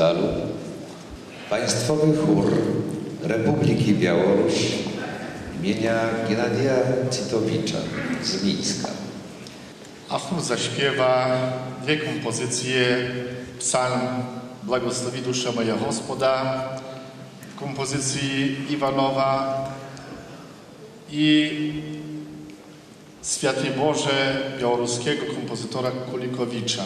festiwalu, Państwowy Chór Republiki Białoruś imienia Gennadija Citowicza z Mińska. A chór zaśpiewa dwie kompozycje, psalm Błogosławi dusza moja Gospoda kompozycji Iwanowa i Święty Boże białoruskiego kompozytora Kulikowicza.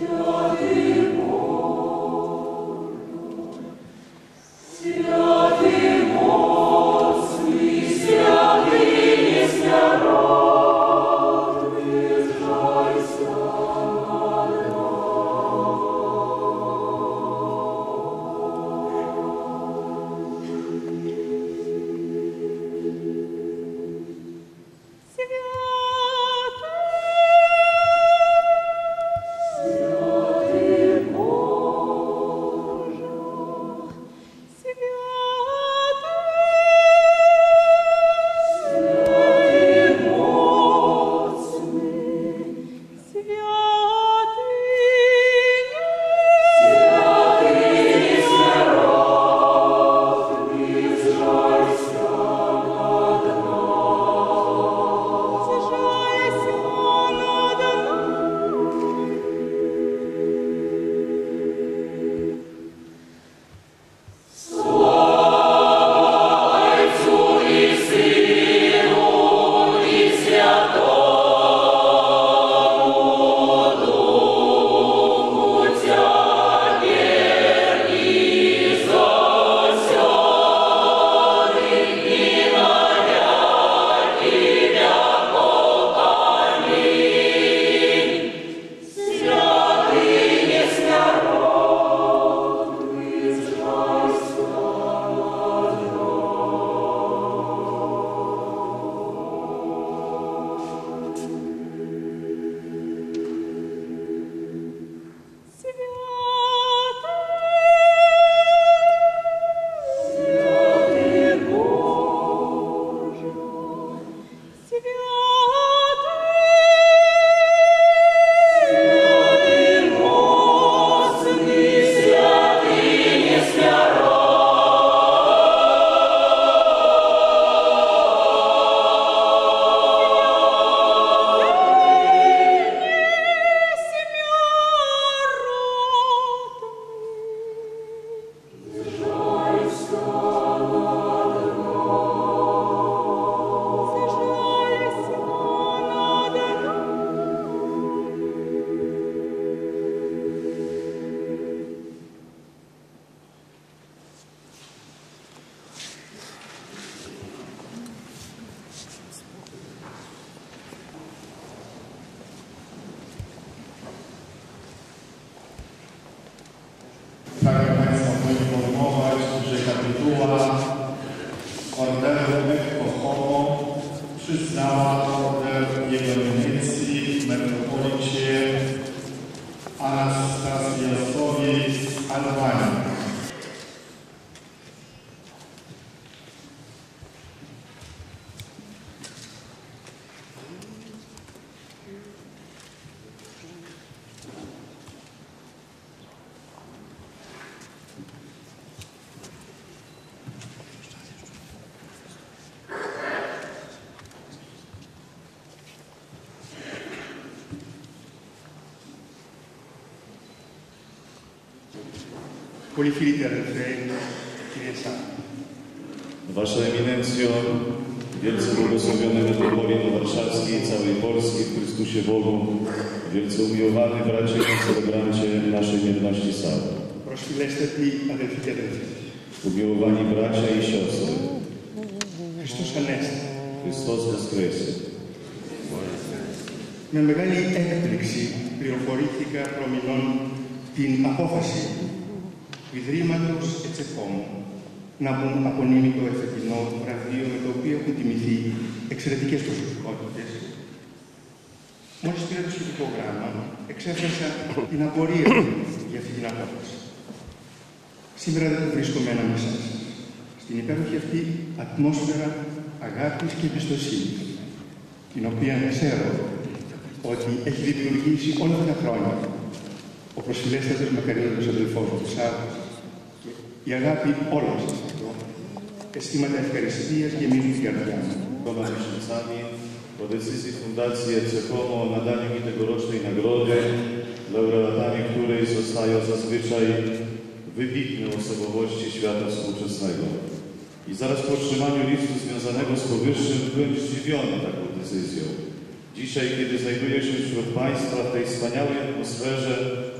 to Πολύ φίλοι αδελφέ, κύριε Σάββα. Wasza Eminencjo, wielce błogosławiony metropolito warszawski i całej Polski w Chrystusie Bogu, wielce umiłowany bracie i celebrancie naszej jedności Sady, Προσφυλέστατοι αδελφοί και αδελφές. umiłowani bracia i siostry, Χριστός Ανέστη. Chrystus Woskresy. Με μεγάλη έκπληξη πληροφορήθηκα προμηνών την απόφαση του Ιδρύματος Ετσεφόμου να μπουν απονείμει το εφετινό βραβείο με το οποίο έχουν τιμηθεί εξαιρετικές προσωπικότητες. Μόλις πήρα το σχετικό γράμμα, εξέφρασα την απορία μου για αυτή την απόφαση. Σήμερα δεν βρίσκομαι ανάμεσά σας. Στην υπέροχη αυτή ατμόσφαιρα αγάπης και εμπιστοσύνης, την οποία ξέρω ότι έχει δημιουργήσει όλα αυτά τα χρόνια ο προσφυλέστατος μακαρίνος αδελφός του Σάββας και η αγάπη όλων σας εδώ, αισθήματα ευχαριστίας γεμίζουν την καρδιά μου. Dwoma miesiącami po decyzji Fundacji ECHOMO o nadaniu mi tegorocznej nagrody, laureatami której zostają zazwyczaj wybitne osobowości świata współczesnego. I zaraz po otrzymaniu listu związanego z powyższym byłem zdziwiony taką decyzją. Dzisiaj, kiedy znajduję się wśród Państwa w tej wspaniałej atmosferze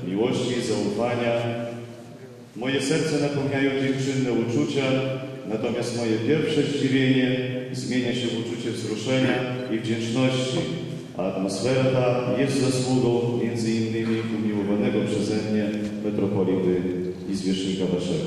miłości i zaufania, Moje serce napełniają dziękczynne uczucia, natomiast moje pierwsze zdziwienie zmienia się w uczucie wzruszenia i wdzięczności, a atmosfera ta jest zasługą między innymi umiłowanego przeze mnie metropolity i zwierzchnika waszego.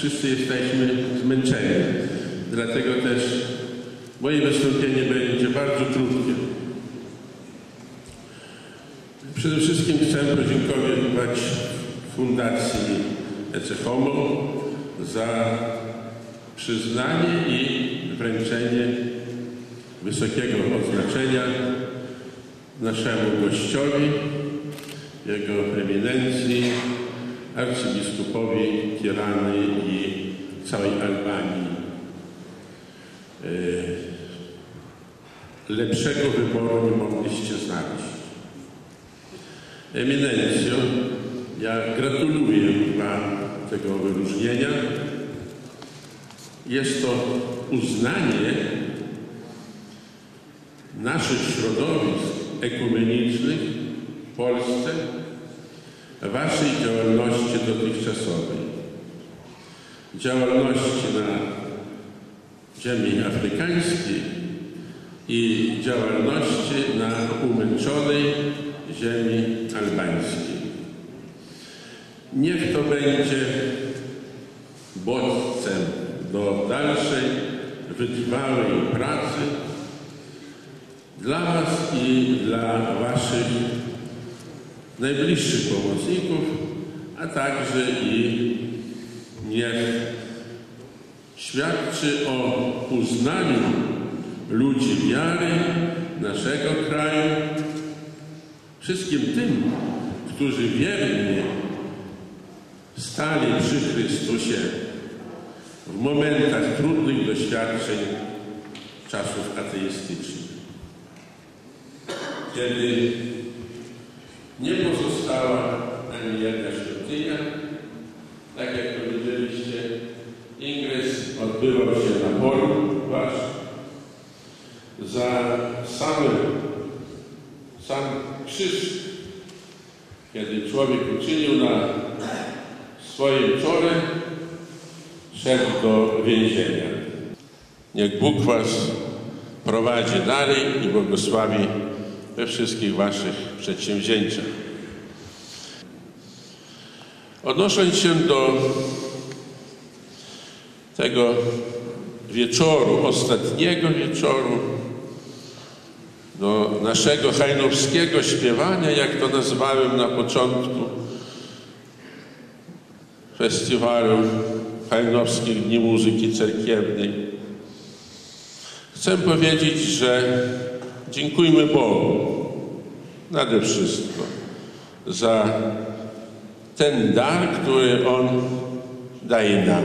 Wszyscy jesteśmy zmęczeni. Dlatego też moje wystąpienie będzie bardzo krótkie. Przede wszystkim chcę podziękować Fundacji ECHOMO za przyznanie i wręczenie wysokiego odznaczenia naszemu gościowi, jego eminencji, arcybiskupowi Tirany i całej Albanii. E, Lepszego wyboru nie mogliście znaleźć. Eminencjo, ja gratuluję Wam tego wyróżnienia. Jest to uznanie naszych środowisk ekumenicznych w Polsce, Waszej działalności dotychczasowej. Działalności na ziemi afrykańskiej i działalności na umęczonej ziemi albańskiej. Niech to będzie bodźcem do dalszej, wytrwałej pracy dla Was i dla Waszych najbliższych pomocników, a także i niech świadczy o uznaniu ludzi wiary naszego kraju, wszystkim tym, którzy wiernie stali przy Chrystusie w momentach trudnych doświadczeń czasów ateistycznych. Kiedy nie pozostała ani jedna świątynia, tak jak powiedzieliście, ingres odbywał się na polu wasz. Za samym, sam krzyż, kiedy człowiek uczynił na swoim czole, szedł do więzienia. Niech Bóg Was prowadzi dalej i błogosławi we wszystkich Waszych przedsięwzięciach. Odnosząc się do tego wieczoru, ostatniego wieczoru, do naszego hajnowskiego śpiewania, jak to nazwałem na początku festiwalu Hajnowskich Dni Muzyki Cerkiewnej. Chcę powiedzieć, że dziękujmy Bogu nade wszystko za ten dar, który On daje nam.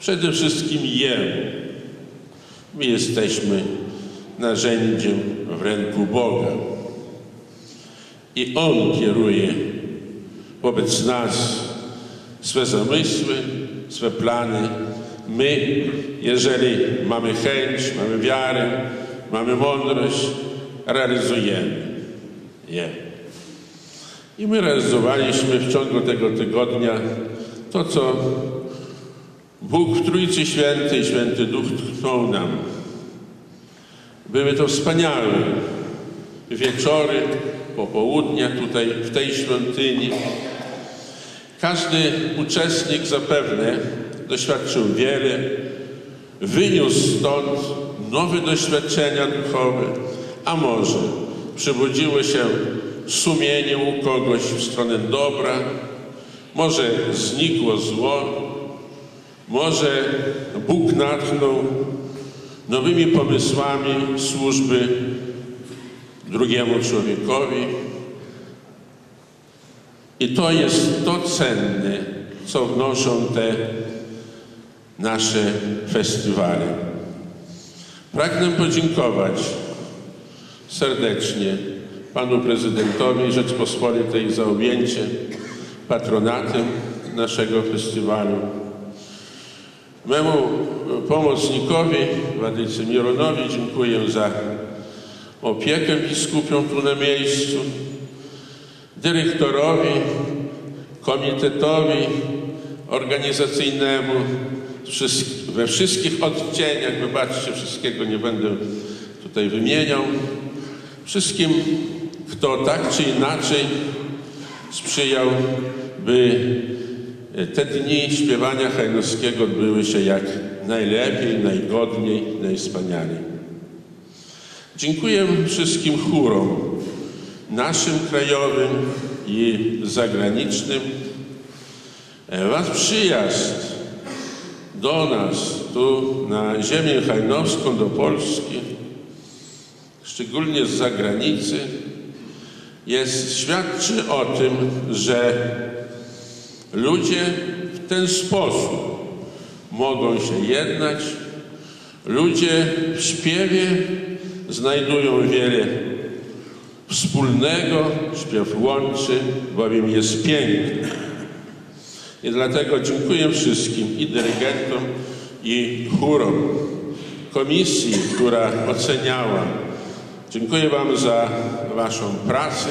Przede wszystkim Jemu. My jesteśmy narzędziem w ręku Boga. I On kieruje wobec nas swe zamysły, swe plany. My, jeżeli mamy chęć, mamy wiarę, mamy mądrość, realizujemy je. I my realizowaliśmy w ciągu tego tygodnia to, co Bóg w Trójcy Świętej, Święty Duch tknął nam. Były to wspaniałe wieczory, popołudnia tutaj w tej świątyni. Każdy uczestnik zapewne doświadczył wiele, wyniósł stąd nowe doświadczenia duchowe, a może przybudziło się sumienie u kogoś w stronę dobra, może znikło zło, może Bóg natchnął nowymi pomysłami służby drugiemu człowiekowi. I to jest to cenne, co wnoszą te nasze festiwale. Pragnę podziękować serdecznie panu prezydentowi Rzeczpospolitej za objęcie patronatem naszego festiwalu. Memu pomocnikowi, Wadyce Mironowi, dziękuję za opiekę biskupią tu na miejscu, dyrektorowi, komitetowi organizacyjnemu, we wszystkich odcieniach, wybaczcie, wszystkiego nie będę tutaj wymieniał, wszystkim, kto tak czy inaczej sprzyjał, by te dni śpiewania hajnowskiego odbyły się jak najlepiej, najgodniej, najwspanialej. Dziękuję wszystkim chórom, naszym krajowym i zagranicznym. Wasz przyjazd do nas, tu na ziemię hajnowską, do Polski, szczególnie z zagranicy, jest, świadczy o tym, że ludzie w ten sposób mogą się jednać, ludzie w śpiewie znajdują wiele wspólnego, śpiew łączy, bowiem jest piękny. I dlatego dziękuję wszystkim i dyrygentom, i chórom, komisji, która oceniała. Dziękuję Wam za Waszą pracę.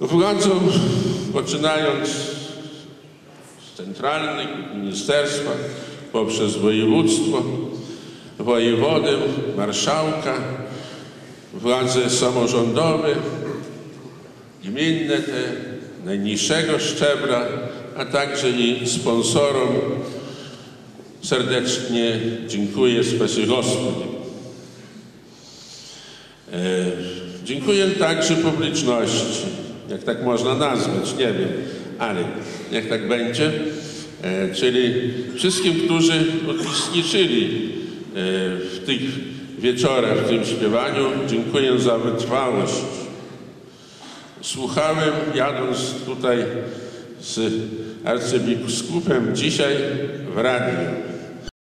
Władzom, poczynając z centralnych ministerstwa, poprzez województwo, wojewodę, marszałka, władze samorządowe, gminne te najniższego szczebla, a także i sponsorom serdecznie dziękuję z. E, dziękuję także publiczności, jak tak można nazwać, nie wiem, ale niech tak będzie, e, czyli wszystkim, którzy uczestniczyli e, w tych wieczorach, w tym śpiewaniu, dziękuję za wytrwałość. Słuchałem, jadąc tutaj z arcybiskupem dzisiaj w radiu